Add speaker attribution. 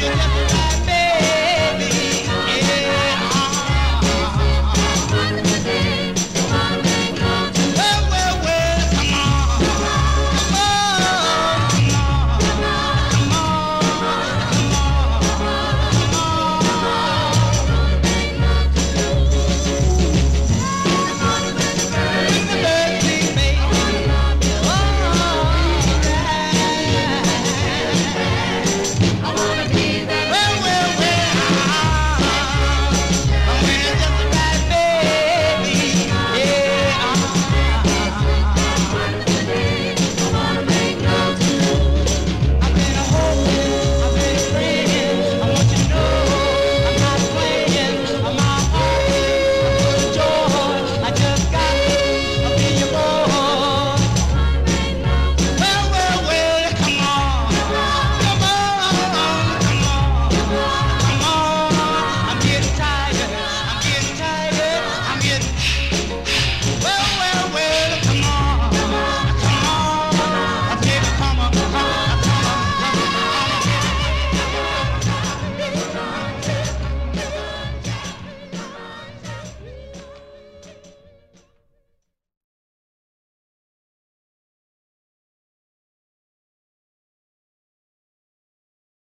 Speaker 1: Yeah.